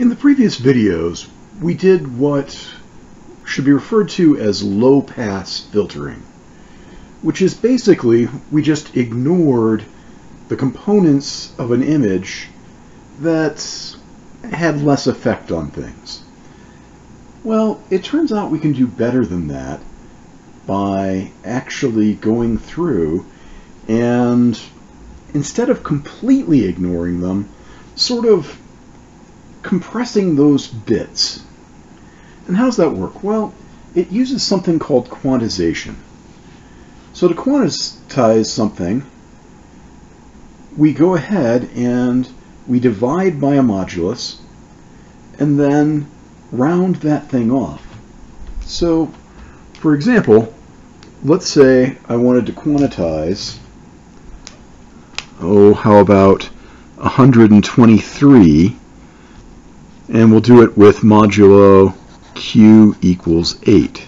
In the previous videos, we did what should be referred to as low-pass filtering, which is basically we just ignored the components of an image that had less effect on things. Well, it turns out we can do better than that by actually going through and instead of completely ignoring them, sort of compressing those bits. And how does that work? Well, it uses something called quantization. So to quantize something, we go ahead and we divide by a modulus and then round that thing off. So, for example, let's say I wanted to quantize, oh, how about 123 and we'll do it with modulo q equals 8.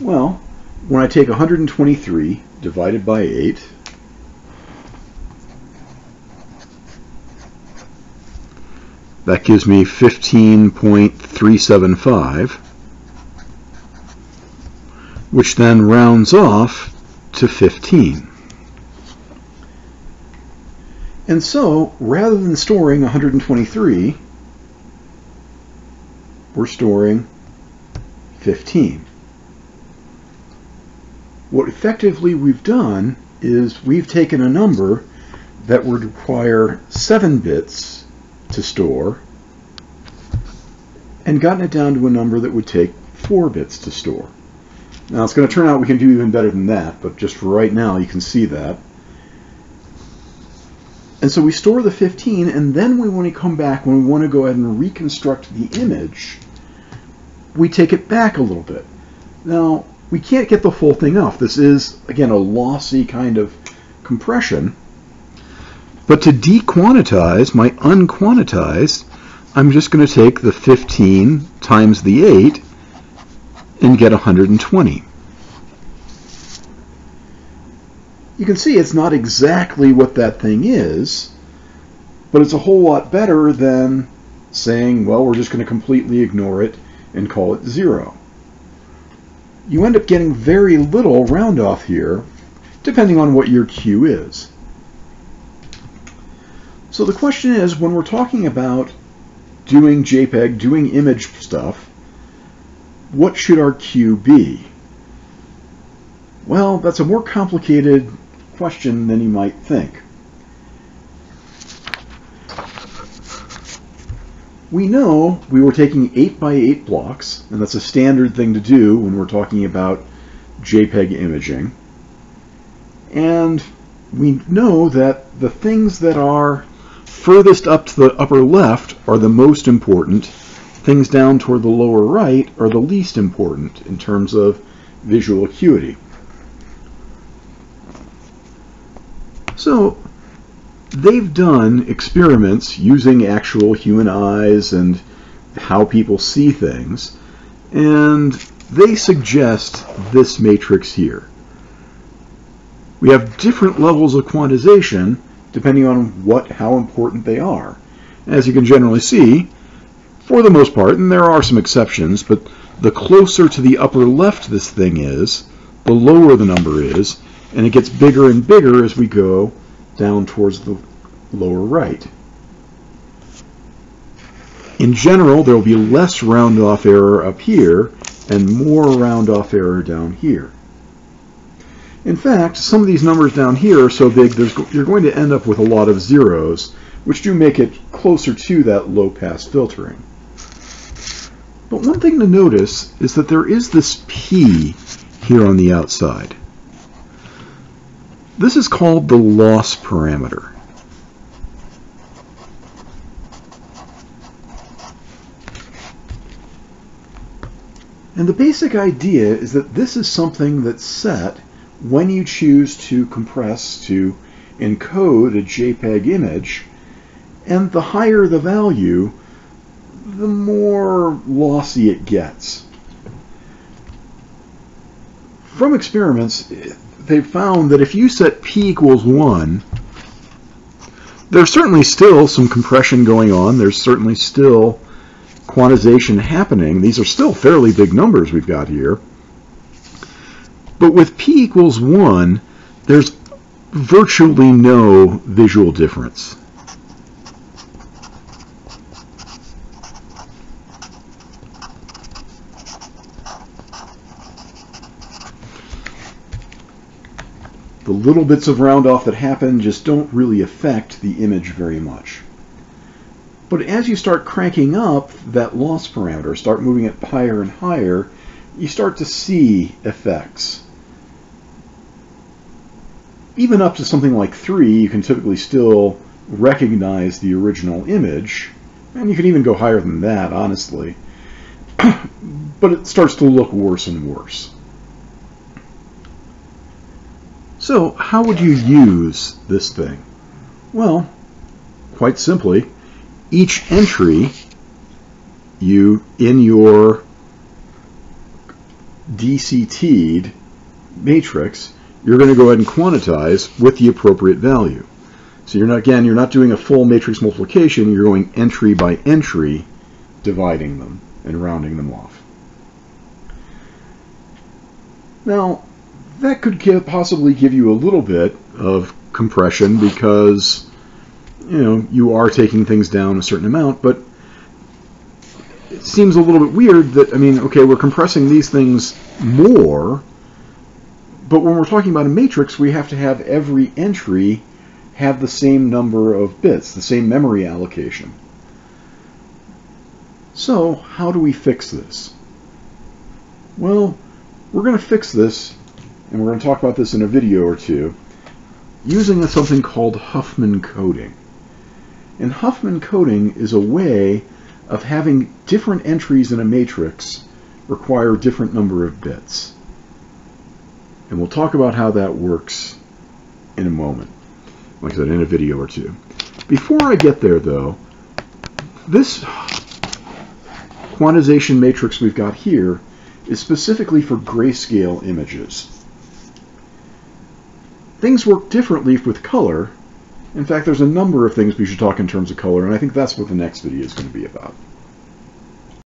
Well, when I take 123 divided by 8, that gives me 15.375, which then rounds off to 15. And so, rather than storing 123, we're storing 15. What effectively we've done is we've taken a number that would require 7 bits to store and gotten it down to a number that would take 4 bits to store. Now it's going to turn out we can do even better than that, but just right now you can see that. And so we store the 15, and then we want to come back when we want to go ahead and reconstruct the image, we take it back a little bit. Now, we can't get the full thing off. This is, again, a lossy kind of compression. But to dequantize my unquantized, I'm just going to take the 15 times the 8 and get 120. You can see it's not exactly what that thing is, but it's a whole lot better than saying, well, we're just going to completely ignore it and call it zero. You end up getting very little round off here, depending on what your Q is. So the question is, when we're talking about doing JPEG, doing image stuff, what should our Q be? Well, that's a more complicated question than you might think. We know we were taking 8 by 8 blocks, and that's a standard thing to do when we're talking about JPEG imaging. And we know that the things that are furthest up to the upper left are the most important. Things down toward the lower right are the least important in terms of visual acuity. So they've done experiments using actual human eyes and how people see things, and they suggest this matrix here. We have different levels of quantization depending on what how important they are. As you can generally see, for the most part, and there are some exceptions, but the closer to the upper left this thing is, the lower the number is, and it gets bigger and bigger as we go down towards the lower right. In general, there will be less round-off error up here and more round-off error down here. In fact, some of these numbers down here are so big you're going to end up with a lot of zeros, which do make it closer to that low-pass filtering. But one thing to notice is that there is this P here on the outside. This is called the loss parameter. And the basic idea is that this is something that's set when you choose to compress, to encode a JPEG image, and the higher the value, the more lossy it gets. From experiments, they found that if you set p equals 1, there's certainly still some compression going on. There's certainly still quantization happening. These are still fairly big numbers we've got here. But with p equals 1, there's virtually no visual difference. Little bits of round off that happen just don't really affect the image very much. But as you start cranking up that loss parameter, start moving it higher and higher, you start to see effects. Even up to something like 3, you can typically still recognize the original image, and you can even go higher than that, honestly. but it starts to look worse and worse. So how would you use this thing? Well, quite simply, each entry you in your DCT'd matrix, you're going to go ahead and quantize with the appropriate value. So you're not, again, you're not doing a full matrix multiplication, you're going entry by entry, dividing them and rounding them off. Now, that could give, possibly give you a little bit of compression because you know you are taking things down a certain amount, but it seems a little bit weird that I mean, okay, we're compressing these things more, but when we're talking about a matrix, we have to have every entry have the same number of bits, the same memory allocation. So, how do we fix this? Well, we're going to fix this and we're going to talk about this in a video or two, using something called Huffman coding. And Huffman coding is a way of having different entries in a matrix require a different number of bits. And we'll talk about how that works in a moment, like I said, in a video or two. Before I get there, though, this quantization matrix we've got here is specifically for grayscale images. Things work differently with color. In fact, there's a number of things we should talk in terms of color, and I think that's what the next video is going to be about.